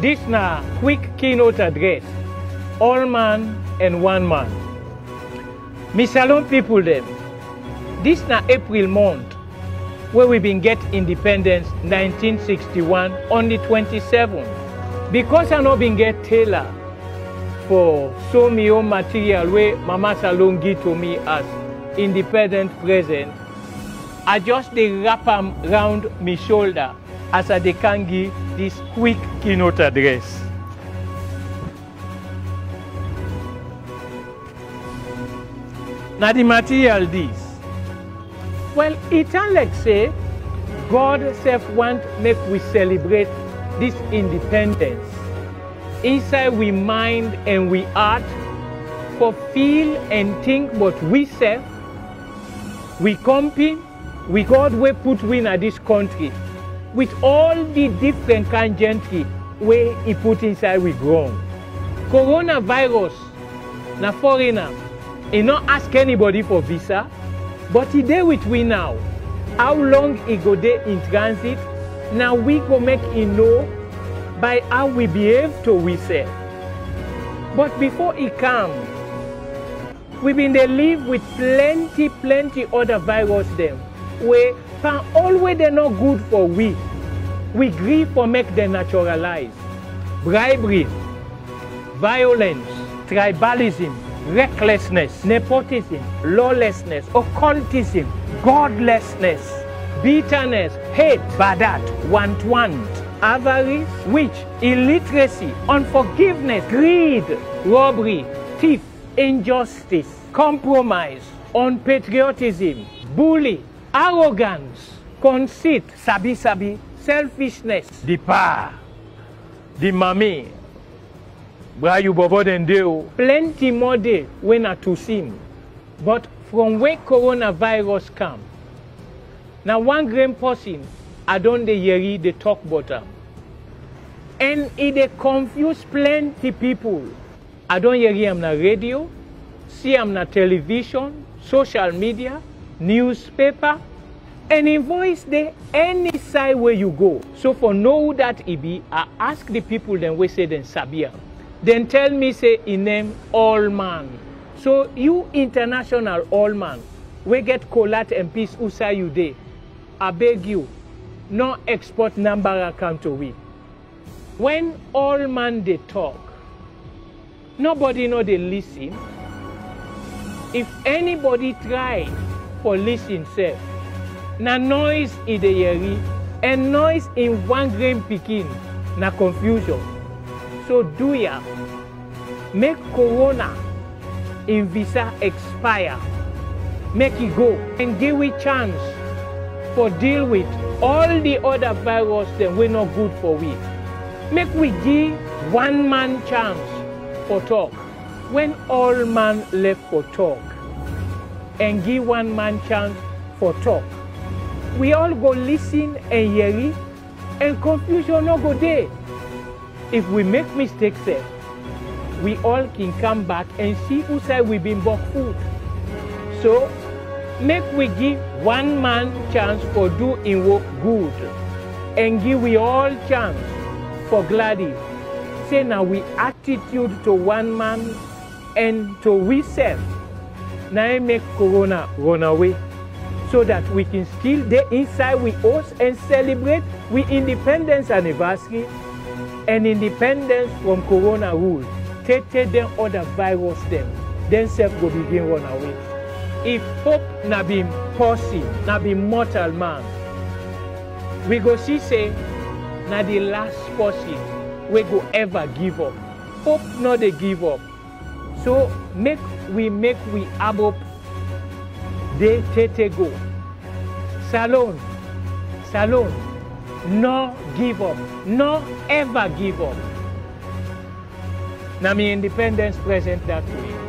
This na quick keynote address, all man and one man. Me Salone people them, this na April month where we been get independence 1961 on the 27th. Because I no been get tailor for so me own material where Mama Salone give to me as independent present, I just dey wrap am round me shoulder as I can give this quick keynote address. Now the material this. Well, it like say God self want make we celebrate this independence inside we mind and we heart for feel and think what we self we compete we God wey put we in this country with all the different kind gentry wey he put inside we ground. Coronavirus na foreigner, he not ask anybody for visa, but he dey with we now. How long he go there in transit? Now we go make he know by how we behave to we self. But before he come, we been dey live with plenty plenty other virus dem wey pan always dey not good for we. We grieve for make dem naturalize. Bribery, violence, tribalism, recklessness, nepotism, lawlessness, occultism, godlessness, bitterness, hate, badat, want-want, avarice, which, illiteracy, unforgiveness, greed, robbery, thief, injustice, compromise, unpatriotism, bully, arrogance, conceit, sabi-sabi, selfishness, the power, the mommy, Bra you bobo den dey o. Plenty more dey when I to sim. But from where coronavirus come, now one grain person I don dey yeri dey talk about am. And it dey confuse plenty people. I don yeri am na radio, see am na television, social media, newspaper, and im voice dey any side wey you go. So for know that e be, I ask the people dem wey say dem sabi am. Dem tell me say e name Allman. So you international Allman wey get collat and peace outside you dey, I beg you, no export number account to we. When Allman dey talk, nobody no dey listen. If anybody try listen sef, na noise e dey yeri and noise in one grain pikin na confusion. So do ya make corona in visa expire, make e go and give we chance for deal with all the other virus dem wey no good for we. Make we give one man chance for talk when all man left for talk and give one man chance for talk. We all go listen and yeri and confusion no go dey. If we make mistakes sef, we all can come back and see who side we been bought food. So make we give one man chance for do in work good and give we all chance for gladdy. Say now we attitude to one man and to we self. Now make corona run away so that we can still dey inside we host and celebrate we independence anniversary and independence from corona rule. Take take them other virus them, then self go begin run away. If hope na be pussy, na be mortal man, we go see say na the last person we go ever give up. Hope no dey give up. So make we make we abop dey tete go. Salone, salone, no give up, no ever give up. Na me independence present that way.